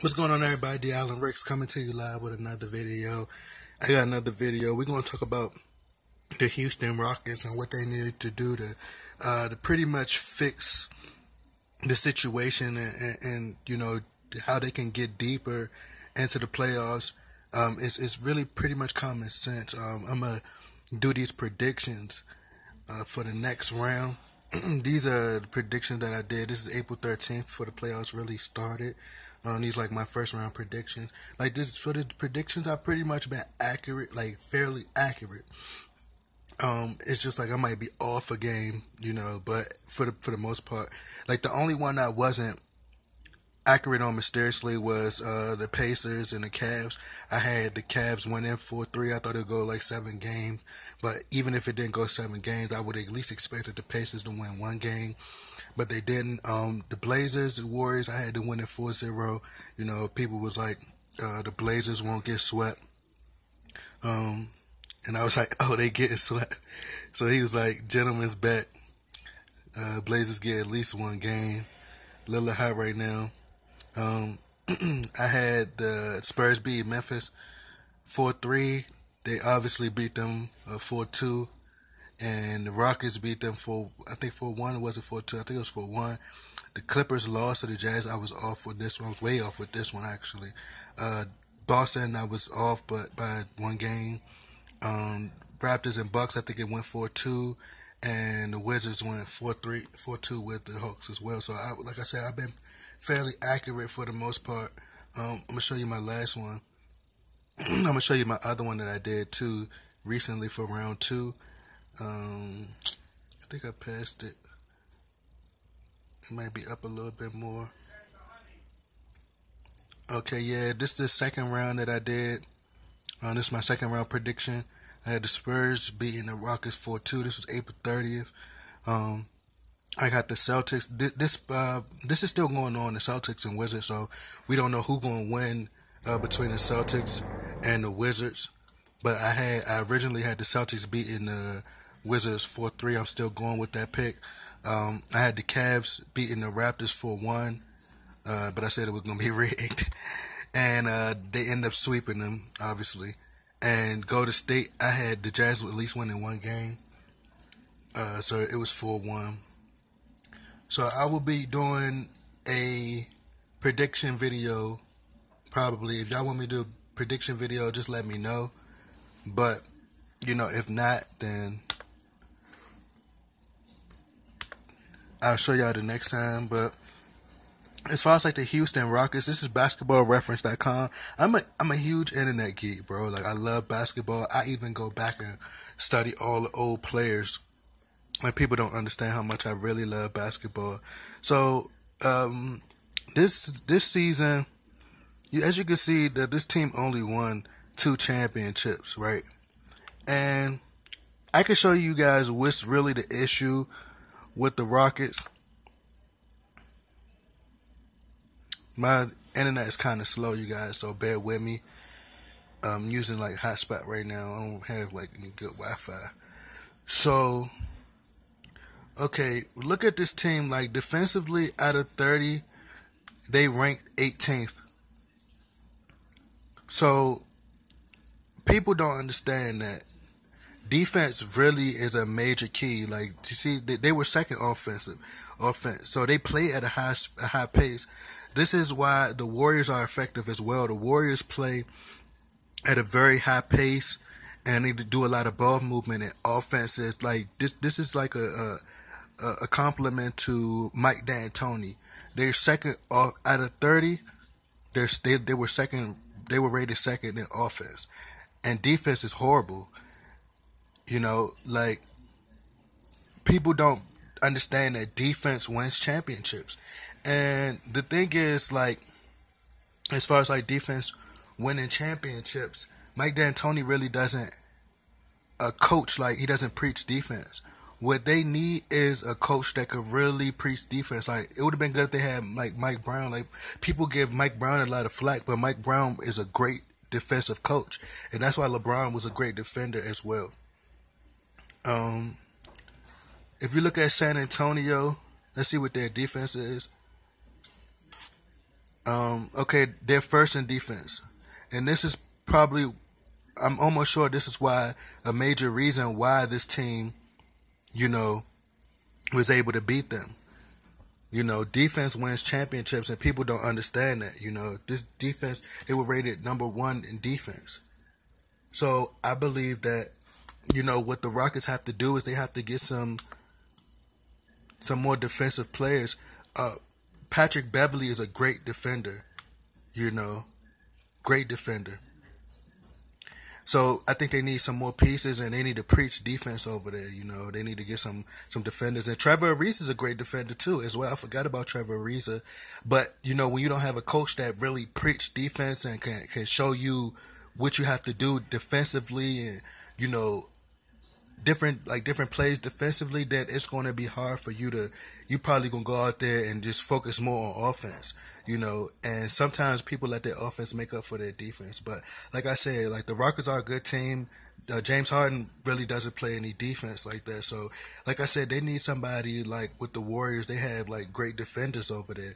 What's going on, everybody? D'Allan Rixx coming to you live with another video. I got another video. We're going to talk about the Houston Rockets and what they needed to do to uh, to pretty much fix the situation and, and, and, you know how they can get deeper into the playoffs. Um, it's it's really pretty much common sense. Um, I'm gonna do these predictions uh, for the next round. these are the predictions that I did. This is April 13th before the playoffs really started. Um, these like my first round predictions. Like this for the predictions, I've pretty much been accurate, like fairly accurate. Um, it's just like I might be off a game, you know, but for the for the most part, like the only one I wasn't accurate on mysteriously was uh, the Pacers and the Cavs. I had the Cavs in four three. I thought it'd go like seven games, but even if it didn't go seven games, I would at least expected the Pacers to win one game but they didn't. Um, the Blazers, the Warriors, I had to win it 4-0. You know, people was like, uh, the Blazers won't get swept. Um, and I was like, oh, they getting swept. So he was like, gentlemen's bet. Uh, Blazers get at least one game. A little hot right now. Um, I had the Spurs beat Memphis 4-3. They obviously beat them uh, 4-2 and the Rockets beat them for I think for one was it for two I think it was for one. The Clippers lost to the Jazz. I was off with this one. I was way off with this one actually. Uh, Boston I was off but by one game. Um, Raptors and Bucks I think it went four two, and the Wizards went four three four two with the Hawks as well. So I, like I said I've been fairly accurate for the most part. Um, I'm gonna show you my last one. I'm gonna show you my other one that I did too recently for round two. Um, I think I passed it. It might be up a little bit more. Okay, yeah, this is the second round that I did. Uh, this is my second round prediction. I had the Spurs beating the Rockets 4-2. This was April 30th. Um, I got the Celtics. This this, uh, this is still going on, the Celtics and Wizards. So we don't know who's going to win uh, between the Celtics and the Wizards. But I had I originally had the Celtics beating the Wizards 4 3. I'm still going with that pick. Um, I had the Cavs beating the Raptors 4 1, uh, but I said it was going to be rigged. and uh, they end up sweeping them, obviously. And Golden State, I had the Jazz at least winning one game. Uh, so it was 4 1. So I will be doing a prediction video probably. If y'all want me to do a prediction video, just let me know. But, you know, if not, then I'll show y'all the next time. But as far as like the Houston Rockets, this is basketballreference.com. I'm a I'm a huge internet geek, bro. Like I love basketball. I even go back and study all the old players. Like people don't understand how much I really love basketball. So um, this this season, as you can see, that this team only won two championships, right? And I can show you guys what's really the issue with the Rockets. My internet is kind of slow, you guys, so bear with me. I'm using like hotspot right now. I don't have like any good Wi-Fi. So, okay, look at this team. Like defensively, out of 30, they ranked 18th. So, people don't understand that defense really is a major key. Like you see, they, they were second offensive, offense, so they play at a high a high pace. This is why the Warriors are effective as well. The Warriors play at a very high pace and they do a lot of ball movement and offenses. Like this, this is like a a, a compliment to Mike D'Antoni. They're second out of thirty. They're they, they were second. They were rated second in offense, and defense is horrible. You know, like people don't understand that defense wins championships. And the thing is, like, as far as like defense winning championships, Mike D'Antoni really doesn't a coach like he doesn't preach defense. What they need is a coach that could really preach defense. Like it would have been good if they had like Mike Brown. Like people give Mike Brown a lot of flack, but Mike Brown is a great defensive coach, and that's why LeBron was a great defender as well. Um, if you look at San Antonio, let's see what their defense is. Um, okay, they're first in defense, and this is probably, I'm almost sure this is why a major reason why this team, you know, was able to beat them. You know, defense wins championships, and people don't understand that. You know, this defense, they were rated number one in defense. So I believe that, you know, what the Rockets have to do is they have to get some, some more defensive players. Uh, Patrick Beverley is a great defender, you know, great defender. So I think they need some more pieces, and they need to preach defense over there. You know, they need to get some some defenders. And Trevor Ariza is a great defender too, as well. I forgot about Trevor Ariza, but you know, when you don't have a coach that really preach defense and can can show you what you have to do defensively, and you know, different like different plays defensively, that it's going to be hard for you to. You probably gonna go out there and just focus more on offense, you know. And sometimes people let their offense make up for their defense. But like I said, like the Rockets are a good team. Uh, James Harden really doesn't play any defense like that. So, like I said, they need somebody like with the Warriors. They have like great defenders over there,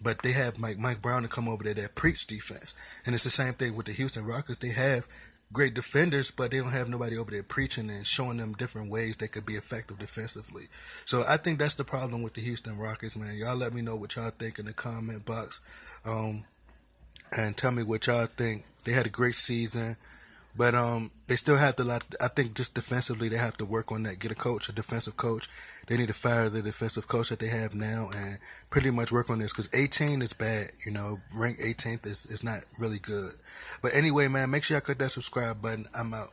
but they have Mike Mike Brown to come over there that preach defense. And it's the same thing with the Houston Rockets. They have great defenders, but they don't have nobody over there preaching and showing them different ways they could be effective defensively. So I think that's the problem with the Houston Rockets, man. Y'all let me know what y'all think in the comment box. Um, and tell me what y'all think. They had a great season. But um, they still have to. I think just defensively, they have to work on that. Get a coach, a defensive coach. They need to fire the defensive coach that they have now, and pretty much work on this because 18 is bad. You know, rank 18th is is not really good. But anyway, man, make sure y'all click that subscribe button. I'm out.